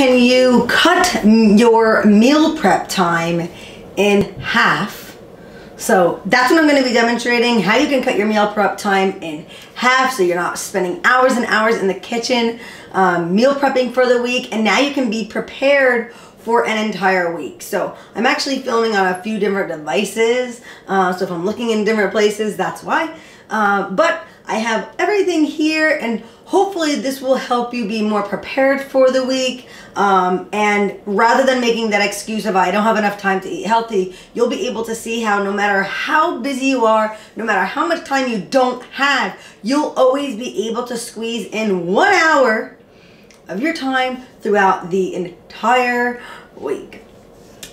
can you cut your meal prep time in half? So that's what I'm going to be demonstrating, how you can cut your meal prep time in half so you're not spending hours and hours in the kitchen um, meal prepping for the week and now you can be prepared for an entire week. So I'm actually filming on a few different devices. Uh, so if I'm looking in different places, that's why. Uh, but I have everything here and hopefully this will help you be more prepared for the week. Um, and rather than making that excuse of I don't have enough time to eat healthy, you'll be able to see how no matter how busy you are, no matter how much time you don't have, you'll always be able to squeeze in one hour of your time throughout the entire week.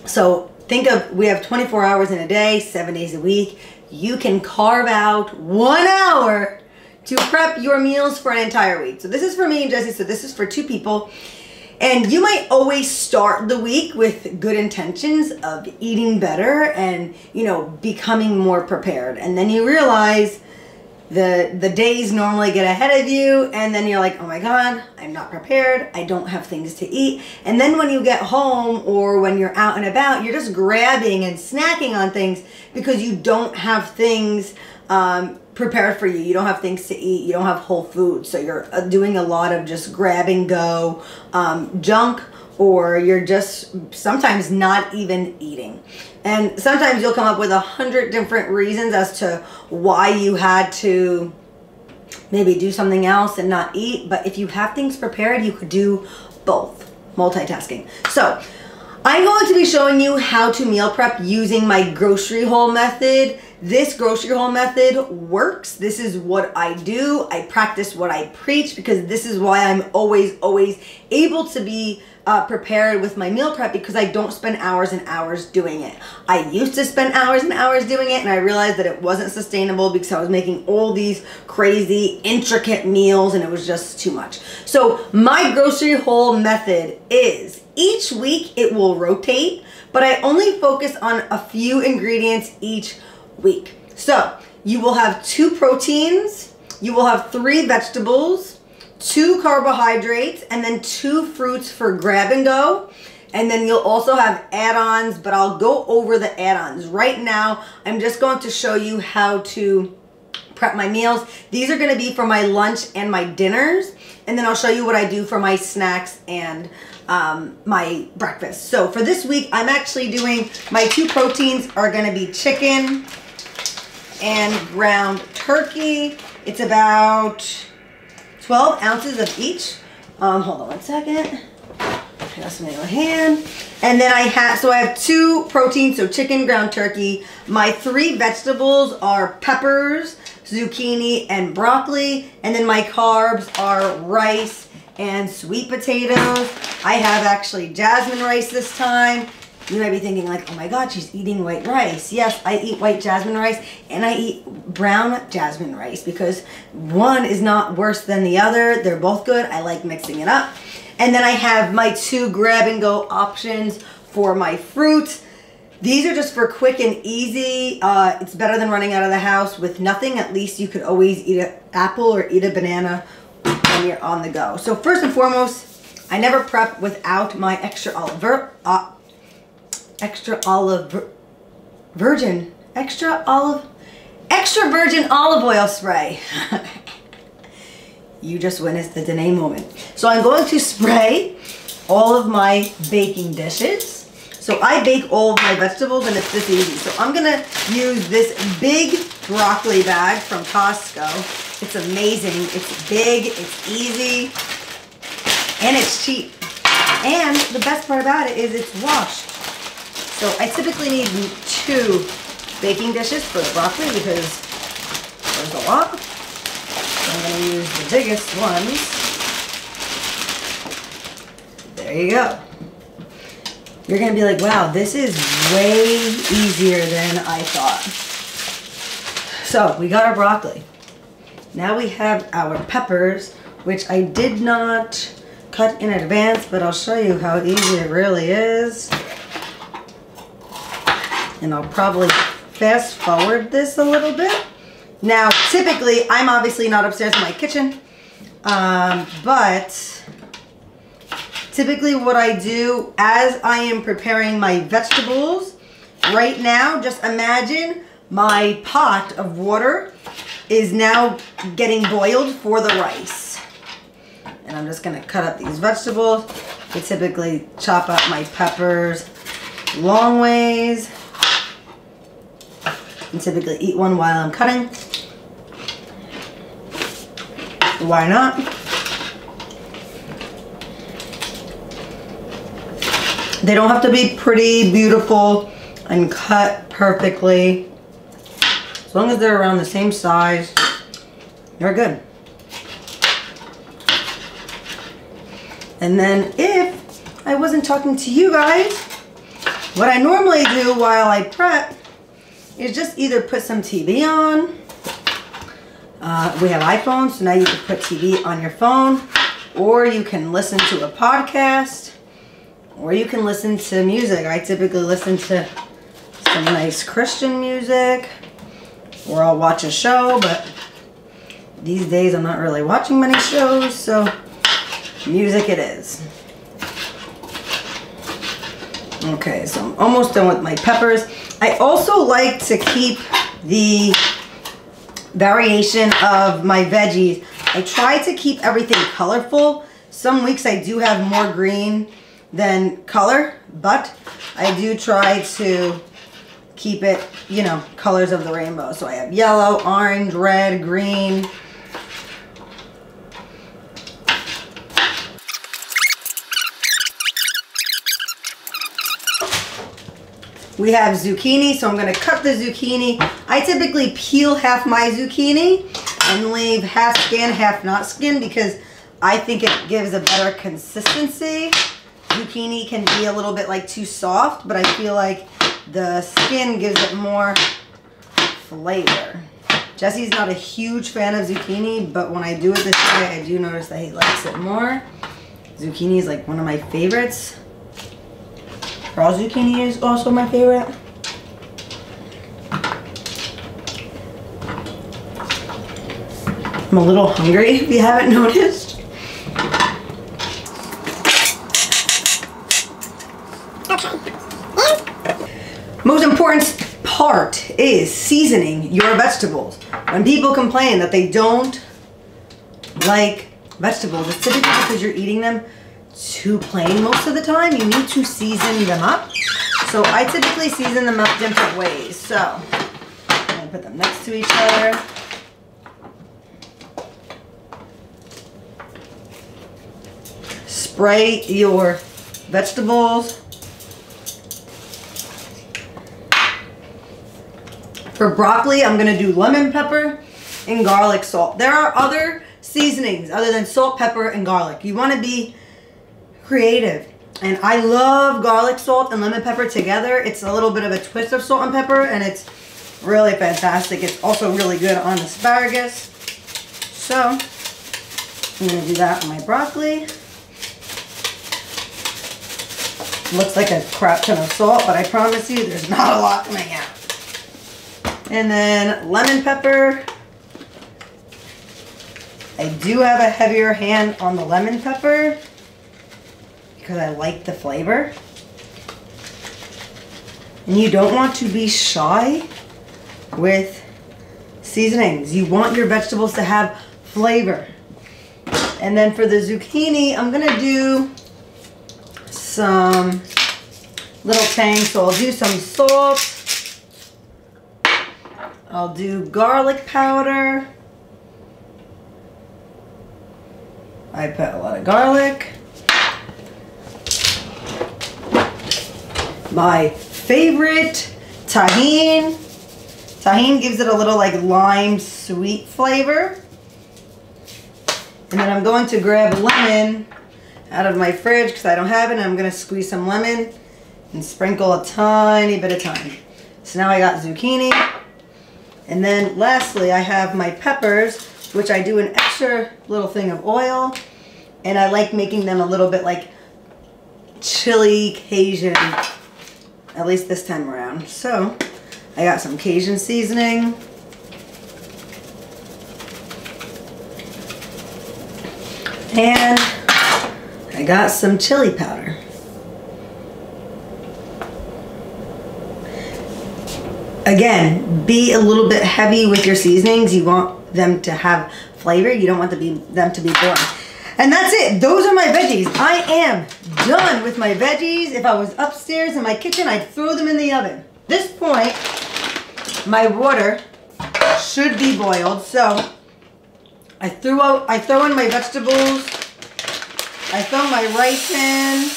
So think of, we have 24 hours in a day, seven days a week. You can carve out one hour to prep your meals for an entire week. So this is for me and Jesse, so this is for two people. And you might always start the week with good intentions of eating better and, you know, becoming more prepared. And then you realize the the days normally get ahead of you and then you're like oh my god i'm not prepared i don't have things to eat and then when you get home or when you're out and about you're just grabbing and snacking on things because you don't have things um, prepared for you you don't have things to eat you don't have whole food so you're uh, doing a lot of just grab and go um, junk or you're just sometimes not even eating. And sometimes you'll come up with a hundred different reasons as to why you had to maybe do something else and not eat. But if you have things prepared, you could do both, multitasking. So I'm going to be showing you how to meal prep using my grocery haul method. This grocery haul method works. This is what I do. I practice what I preach because this is why I'm always, always able to be uh, prepared with my meal prep because I don't spend hours and hours doing it. I used to spend hours and hours doing it and I realized that it wasn't sustainable because I was making all these crazy intricate meals and it was just too much. So my grocery haul method is each week it will rotate, but I only focus on a few ingredients each week. So you will have two proteins, you will have three vegetables, two carbohydrates, and then two fruits for grab and go. And then you'll also have add-ons, but I'll go over the add-ons. Right now, I'm just going to show you how to prep my meals. These are gonna be for my lunch and my dinners. And then I'll show you what I do for my snacks and um, my breakfast. So for this week, I'm actually doing, my two proteins are gonna be chicken and ground turkey. It's about 12 ounces of each. Um, hold on one second. I got some in my hand. And then I have, so I have two proteins, so chicken, ground turkey. My three vegetables are peppers, zucchini, and broccoli. And then my carbs are rice and sweet potatoes. I have actually jasmine rice this time. You might be thinking like, oh my God, she's eating white rice. Yes, I eat white jasmine rice and I eat brown jasmine rice because one is not worse than the other. They're both good. I like mixing it up. And then I have my two grab and go options for my fruit. These are just for quick and easy. Uh, it's better than running out of the house with nothing. At least you could always eat an apple or eat a banana when you're on the go. So first and foremost, I never prep without my extra olive, uh, extra olive virgin, extra olive, extra virgin olive oil spray. you just witnessed the Danae moment. So I'm going to spray all of my baking dishes. So I bake all of my vegetables and it's this easy. So I'm gonna use this big broccoli bag from Costco. It's amazing, it's big, it's easy, and it's cheap. And the best part about it is it's washed. So I typically need two baking dishes for the broccoli because there's a lot. I'm going to use the biggest ones. There you go. You're going to be like, wow, this is way easier than I thought. So we got our broccoli. Now we have our peppers, which I did not cut in advance, but I'll show you how easy it really is and I'll probably fast forward this a little bit. Now, typically, I'm obviously not upstairs in my kitchen, um, but typically what I do as I am preparing my vegetables, right now, just imagine my pot of water is now getting boiled for the rice. And I'm just gonna cut up these vegetables. I typically chop up my peppers long ways. Typically eat one while I'm cutting. Why not? They don't have to be pretty, beautiful, and cut perfectly. As long as they're around the same size, they're good. And then if I wasn't talking to you guys, what I normally do while I prep is just either put some TV on. Uh, we have iPhones, so now you can put TV on your phone, or you can listen to a podcast, or you can listen to music. I typically listen to some nice Christian music, or I'll watch a show, but these days I'm not really watching many shows, so music it is. Okay, so I'm almost done with my peppers. I also like to keep the variation of my veggies. I try to keep everything colorful. Some weeks I do have more green than color, but I do try to keep it, you know, colors of the rainbow. So I have yellow, orange, red, green, We have zucchini, so I'm to cut the zucchini. I typically peel half my zucchini and leave half skin, half not skin because I think it gives a better consistency. Zucchini can be a little bit like too soft, but I feel like the skin gives it more flavor. Jesse's not a huge fan of zucchini, but when I do it this way, I do notice that he likes it more. Zucchini is like one of my favorites. Raw zucchini is also my favorite. I'm a little hungry if you haven't noticed. Most important part is seasoning your vegetables. When people complain that they don't like vegetables, it's typically because you're eating them too plain most of the time. You need to season them up. So I typically season them up different ways. So I'm to put them next to each other. Spray your vegetables. For broccoli, I'm to do lemon pepper and garlic salt. There are other seasonings other than salt, pepper, and garlic. You want to be creative. And I love garlic salt and lemon pepper together. It's a little bit of a twist of salt and pepper and it's really fantastic. It's also really good on asparagus. So, I'm to do that on my broccoli. Looks like a crap ton of salt, but I promise you there's not a lot coming out. And then lemon pepper. I do have a heavier hand on the lemon pepper because I like the flavor. And you don't want to be shy with seasonings. You want your vegetables to have flavor. And then for the zucchini, I'm gonna do some little tang. So I'll do some salt. I'll do garlic powder. I put a lot of garlic. My favorite Tajín. Tajín gives it a little like lime sweet flavor. And then I'm going to grab lemon out of my fridge because I don't have it. And I'm going to squeeze some lemon and sprinkle a tiny bit of thyme. So now I got zucchini. And then lastly, I have my peppers, which I do an extra little thing of oil. And I like making them a little bit like chili Cajun at least this time around. So I got some Cajun seasoning. And I got some chili powder. Again, be a little bit heavy with your seasonings. You want them to have flavor. You don't want them to be boring. And that's it. Those are my veggies. I am done with my veggies. If I was upstairs in my kitchen, I'd throw them in the oven. At this point, my water should be boiled. So I threw out, I throw in my vegetables. I throw my rice in.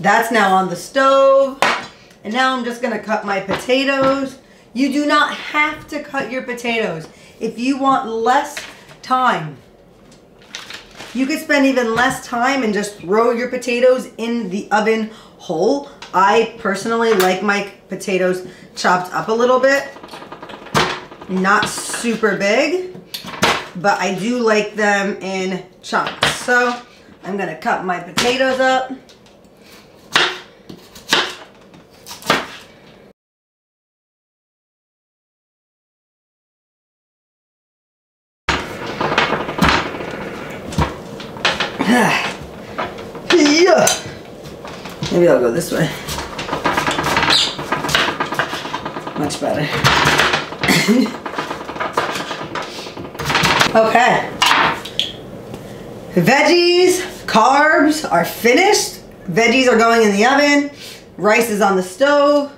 That's now on the stove. And now I'm just gonna cut my potatoes. You do not have to cut your potatoes. If you want less time, you could spend even less time and just throw your potatoes in the oven whole. I personally like my potatoes chopped up a little bit. Not super big, but I do like them in chunks. So I'm gonna cut my potatoes up. Maybe I'll go this way. Much better. okay. Veggies, carbs are finished. Veggies are going in the oven. Rice is on the stove.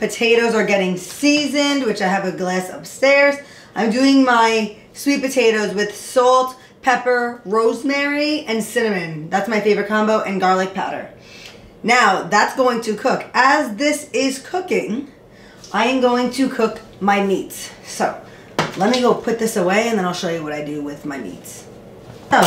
Potatoes are getting seasoned, which I have a glass upstairs. I'm doing my sweet potatoes with salt, pepper, rosemary, and cinnamon. That's my favorite combo, and garlic powder. Now, that's going to cook. As this is cooking, I am going to cook my meats. So, let me go put this away, and then I'll show you what I do with my meats. So,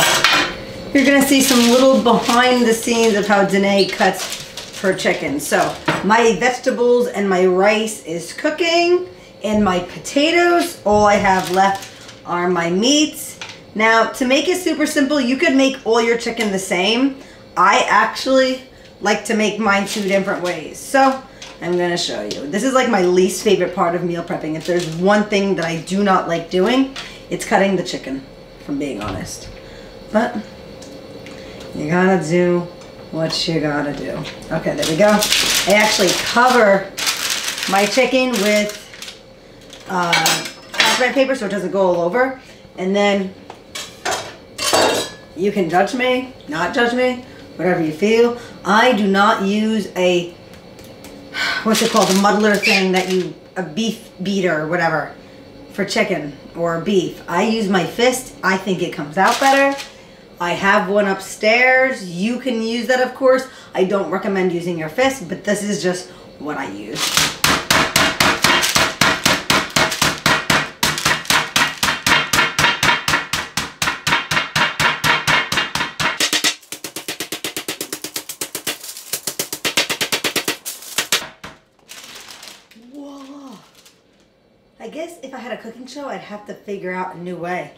you're gonna see some little behind the scenes of how Danae cuts her chicken. So, my vegetables and my rice is cooking, and my potatoes, all I have left are my meats now, to make it super simple, you could make all your chicken the same. I actually like to make mine two different ways. So, I'm gonna show you. This is like my least favorite part of meal prepping. If there's one thing that I do not like doing, it's cutting the chicken, from being honest. But, you gotta do what you gotta do. Okay, there we go. I actually cover my chicken with uh, paper so it doesn't go all over. And then you can judge me, not judge me, whatever you feel. I do not use a, what's it called, a muddler thing that you, a beef beater or whatever for chicken or beef. I use my fist. I think it comes out better. I have one upstairs. You can use that, of course. I don't recommend using your fist, but this is just what I use. Guess if I had a cooking show, I'd have to figure out a new way,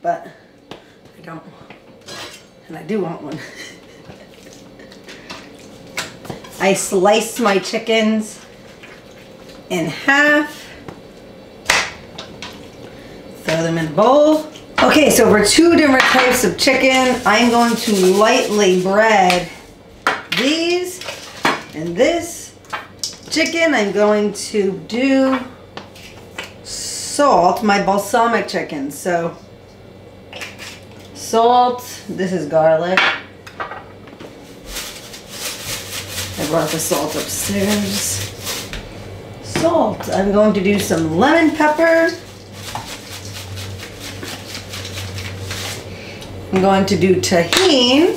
but I don't. And I do want one. I slice my chickens in half. Throw them in a bowl. Okay, so for two different types of chicken, I'm going to lightly bread these and this chicken. I'm going to do salt, my balsamic chicken. So salt, this is garlic. I brought the salt upstairs. Salt, I'm going to do some lemon pepper. I'm going to do Tajín.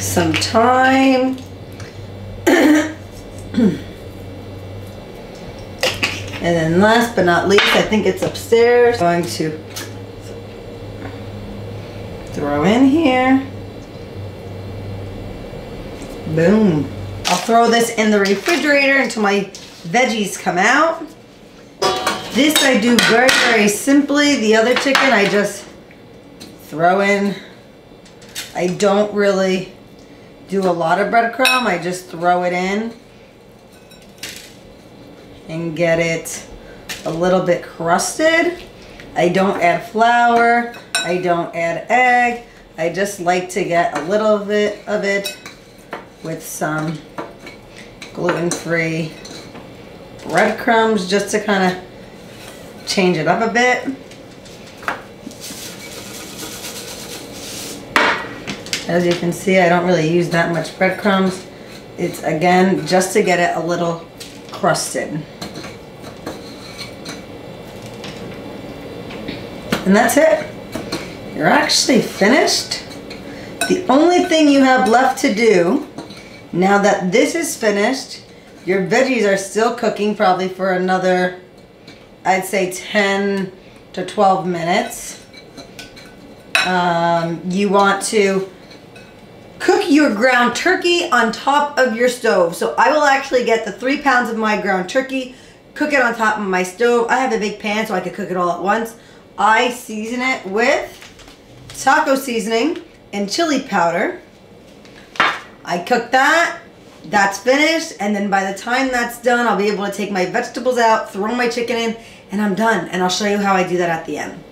Some thyme. And then last but not least, I think it's upstairs. I'm going to throw in here. Boom. I'll throw this in the refrigerator until my veggies come out. This I do very, very simply. The other chicken I just throw in. I don't really do a lot of breadcrumb. I just throw it in. And get it a little bit crusted. I don't add flour. I don't add egg. I just like to get a little bit of it with some gluten-free breadcrumbs just to kind of change it up a bit. As you can see, I don't really use that much breadcrumbs. It's again, just to get it a little crusted. And that's it. You're actually finished. The only thing you have left to do, now that this is finished, your veggies are still cooking probably for another, I'd say 10 to 12 minutes. Um, you want to cook your ground turkey on top of your stove. So I will actually get the three pounds of my ground turkey, cook it on top of my stove. I have a big pan so I could cook it all at once. I season it with taco seasoning and chili powder. I cook that. That's finished. And then by the time that's done, I'll be able to take my vegetables out, throw my chicken in, and I'm done. And I'll show you how I do that at the end.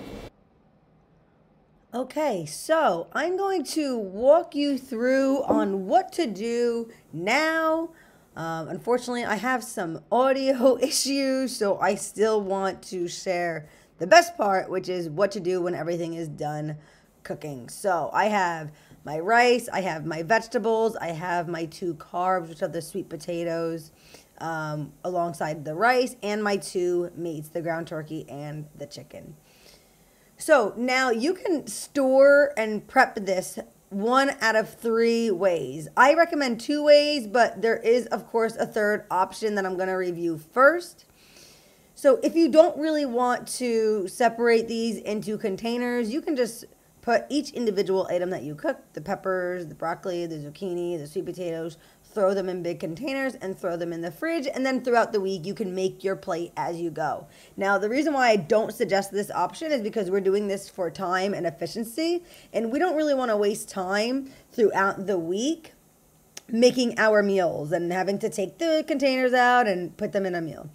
Okay, so I'm going to walk you through on what to do now. Um, unfortunately, I have some audio issues, so I still want to share the best part, which is what to do when everything is done cooking. So I have my rice, I have my vegetables, I have my two carbs, which are the sweet potatoes, um, alongside the rice, and my two meats, the ground turkey and the chicken. So now you can store and prep this one out of three ways. I recommend two ways, but there is, of course, a third option that I'm going to review first. So if you don't really want to separate these into containers, you can just put each individual item that you cook, the peppers, the broccoli, the zucchini, the sweet potatoes, throw them in big containers and throw them in the fridge. And then throughout the week, you can make your plate as you go. Now, the reason why I don't suggest this option is because we're doing this for time and efficiency. And we don't really want to waste time throughout the week making our meals and having to take the containers out and put them in a meal.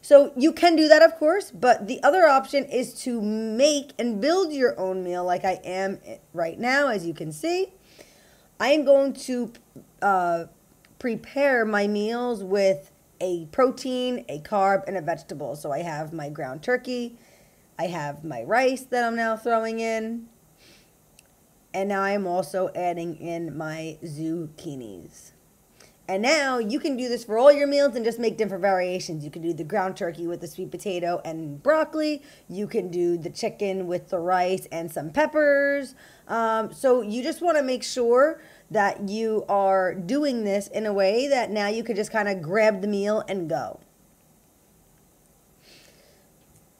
So you can do that, of course, but the other option is to make and build your own meal like I am right now, as you can see. I am going to uh, prepare my meals with a protein, a carb, and a vegetable. So I have my ground turkey, I have my rice that I'm now throwing in, and now I'm also adding in my zucchinis. And now you can do this for all your meals and just make different variations. You can do the ground turkey with the sweet potato and broccoli. You can do the chicken with the rice and some peppers. Um, so you just want to make sure that you are doing this in a way that now you can just kind of grab the meal and go.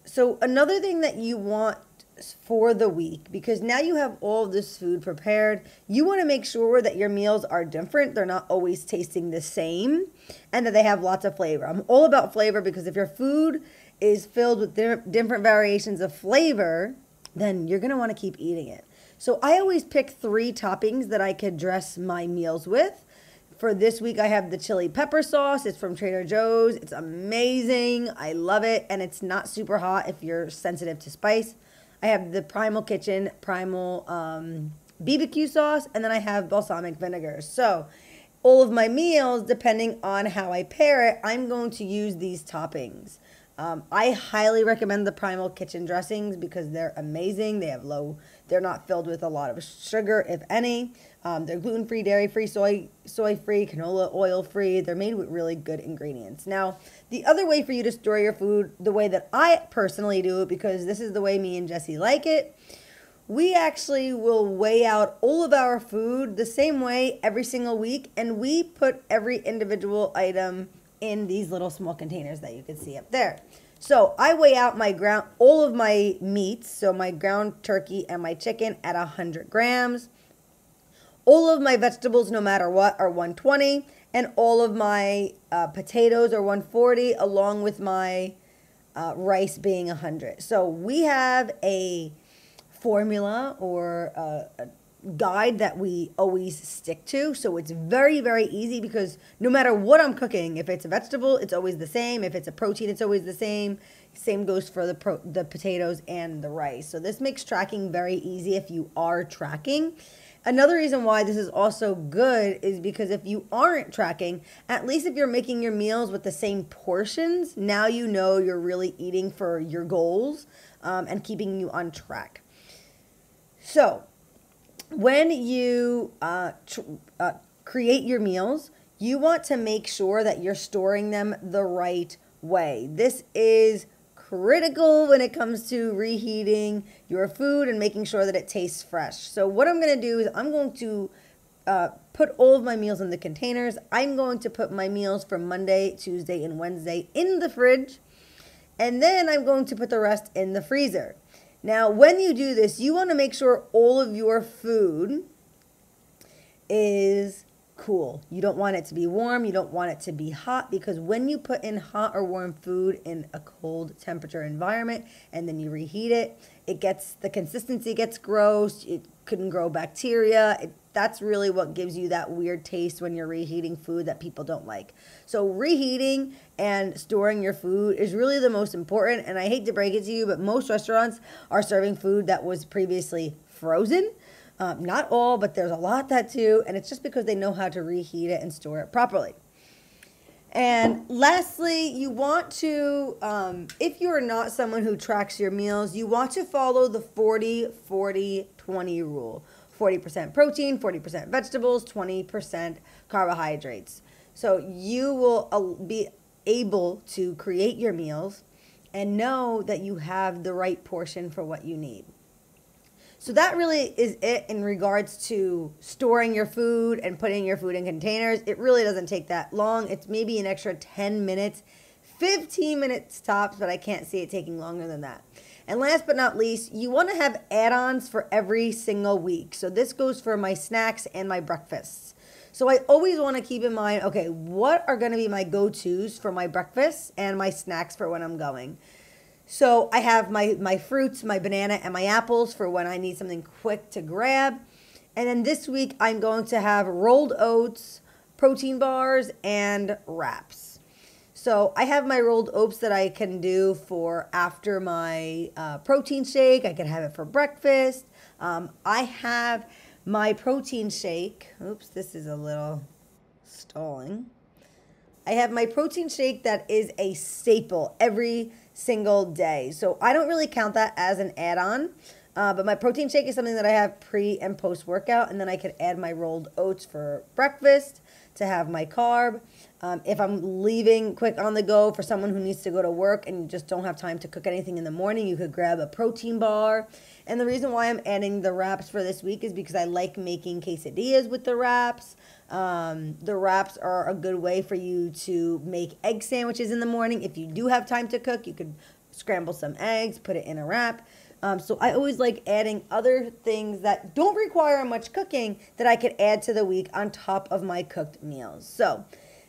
So another thing that you want for the week because now you have all this food prepared. You want to make sure that your meals are different. They're not always tasting the same and that they have lots of flavor. I'm all about flavor because if your food is filled with different variations of flavor, then you're going to want to keep eating it. So I always pick three toppings that I could dress my meals with. For this week, I have the chili pepper sauce. It's from Trader Joe's. It's amazing. I love it. And it's not super hot if you're sensitive to spice. I have the Primal Kitchen Primal um, BBQ sauce, and then I have balsamic vinegar. So, all of my meals, depending on how I pair it, I'm going to use these toppings. Um, I highly recommend the Primal Kitchen dressings because they're amazing. They have low, they're not filled with a lot of sugar, if any. Um, they're gluten free, dairy free, soy soy free, canola oil free. They're made with really good ingredients. Now, the other way for you to store your food, the way that I personally do it, because this is the way me and Jesse like it, we actually will weigh out all of our food the same way every single week, and we put every individual item in these little small containers that you can see up there. So I weigh out my ground, all of my meats, so my ground turkey and my chicken at 100 grams. All of my vegetables, no matter what, are 120, and all of my uh, potatoes are 140, along with my uh, rice being 100. So we have a formula or a, guide that we always stick to. So it's very, very easy because no matter what I'm cooking, if it's a vegetable, it's always the same. If it's a protein, it's always the same. Same goes for the pro- the potatoes and the rice. So this makes tracking very easy if you are tracking. Another reason why this is also good is because if you aren't tracking, at least if you're making your meals with the same portions, now you know you're really eating for your goals um, and keeping you on track. So, when you uh, tr- uh, create your meals, you want to make sure that you're storing them the right way. This is critical when it comes to reheating your food and making sure that it tastes fresh. So what I'm going to do is I'm going to uh, put all of my meals in the containers. I'm going to put my meals from Monday, Tuesday, and Wednesday in the fridge. And then I'm going to put the rest in the freezer. Now, when you do this, you want to make sure all of your food is cool. You don't want it to be warm. You don't want it to be hot because when you put in hot or warm food in a cold temperature environment and then you reheat it, it gets the consistency gets gross. It couldn't grow bacteria. It, that's really what gives you that weird taste when you're reheating food that people don't like. So reheating and storing your food is really the most important. And I hate to break it to you, but most restaurants are serving food that was previously frozen. Um, not all, but there's a lot that do, and it's just because they know how to reheat it and store it properly. And lastly, you want to, um, if you're not someone who tracks your meals, you want to follow the 40 40 20 rule 40% protein, 40% vegetables, 20% carbohydrates. So you will uh, be able to create your meals and know that you have the right portion for what you need. So that really is it in regards to storing your food and putting your food in containers. It really doesn't take that long. It's maybe an extra 10 minutes, 15 minutes tops, but I can't see it taking longer than that. And last but not least, you want to have add ons for every single week. So this goes for my snacks and my breakfasts. So I always want to keep in mind okay, what are going to be my go tos for my breakfast and my snacks for when I'm going? So I have my, my fruits, my banana, and my apples for when I need something quick to grab. And then this week I'm going to have rolled oats, protein bars, and wraps. So I have my rolled oats that I can do for after my uh, protein shake. I can have it for breakfast. Um, I have my protein shake. Oops, this is a little stalling. I have my protein shake that is a staple every single day. So I don't really count that as an add on. Uh, but my protein shake is something that I have pre and post workout, and then I could add my rolled oats for breakfast to have my carb. Um, if I'm leaving quick on the go for someone who needs to go to work and you just don't have time to cook anything in the morning, you could grab a protein bar. And the reason why I'm adding the wraps for this week is because I like making quesadillas with the wraps. Um, the wraps are a good way for you to make egg sandwiches in the morning. If you do have time to cook, you could scramble some eggs, put it in a wrap. Um, so I always like adding other things that don't require much cooking that I could add to the week on top of my cooked meals. So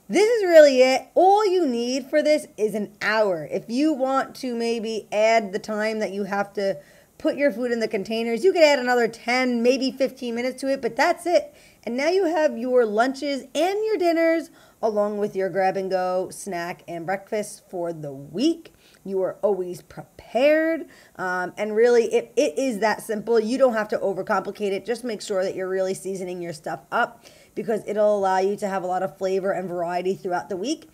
this is really it. All you need for this is an hour. If you want to maybe add the time that you have to put your food in the containers, you could add another 10, maybe 15 minutes to it, but that's it. And now you have your lunches and your dinners along with your grab and go snack and breakfast for the week. You are always prepared. Um, and really, it, it is that simple. You don't have to overcomplicate it. Just make sure that you're really seasoning your stuff up because it'll allow you to have a lot of flavor and variety throughout the week.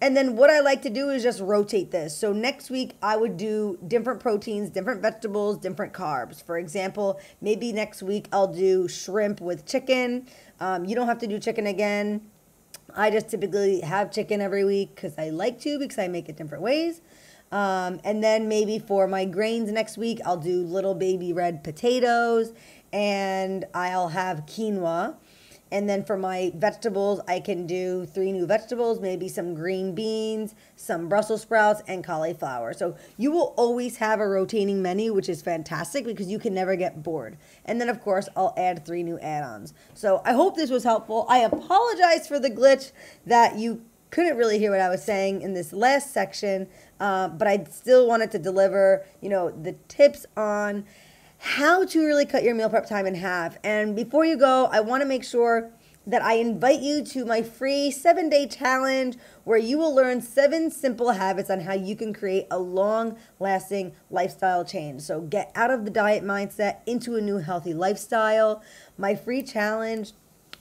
And then what I like to do is just rotate this. So next week I would do different proteins, different vegetables, different carbs. For example, maybe next week I'll do shrimp with chicken. Um, you don't have to do chicken again. I just typically have chicken every week because I like to because I make it different ways. Um, and then maybe for my grains next week, I'll do little baby red potatoes and I'll have quinoa. And then for my vegetables, I can do three new vegetables, maybe some green beans, some Brussels sprouts, and cauliflower. So you will always have a rotating menu, which is fantastic because you can never get bored. And then, of course, I'll add three new add ons. So I hope this was helpful. I apologize for the glitch that you couldn't really hear what I was saying in this last section, uh, but I still wanted to deliver, you know, the tips on how to really cut your meal prep time in half. And before you go, I want to make sure that I invite you to my free seven day challenge where you will learn seven simple habits on how you can create a long lasting lifestyle change. So get out of the diet mindset into a new healthy lifestyle. My free challenge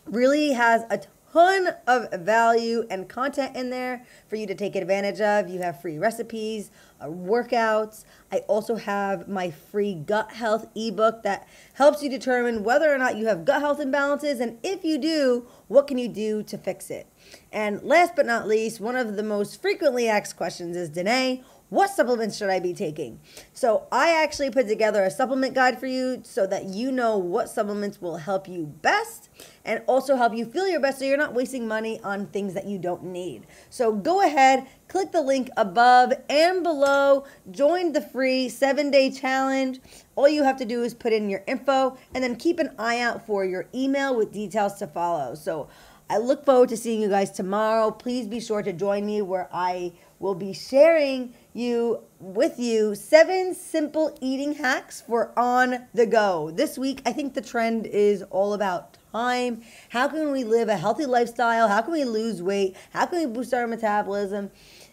really has a ton of value and content in there for you to take advantage of. You have free recipes, uh, workouts. I also have my free gut health ebook that helps you determine whether or not you have gut health imbalances and if you do, what can you do to fix it? And last but not least, one of the most frequently asked questions is Danae, what supplements should I be taking? So I actually put together a supplement guide for you so that you know what supplements will help you best and also help you feel your best so you're not wasting money on things that you don't need. So go ahead, click the link above and below, join the free seven day challenge. All you have to do is put in your info and then keep an eye out for your email with details to follow. So I look forward to seeing you guys tomorrow. Please be sure to join me where I will be sharing you with you seven simple eating hacks for on the go. This week, I think the trend is all about time. How can we live a healthy lifestyle? How can we lose weight? How can we boost our metabolism?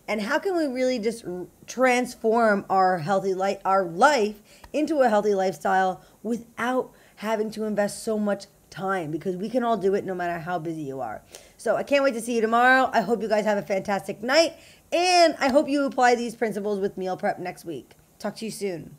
And how can we really just transform our healthy life, our life into a healthy lifestyle without having to invest so much time because we can all do it no matter how busy you are. So I can't wait to see you tomorrow. I hope you guys have a fantastic night and I hope you apply these principles with meal prep next week. Talk to you soon.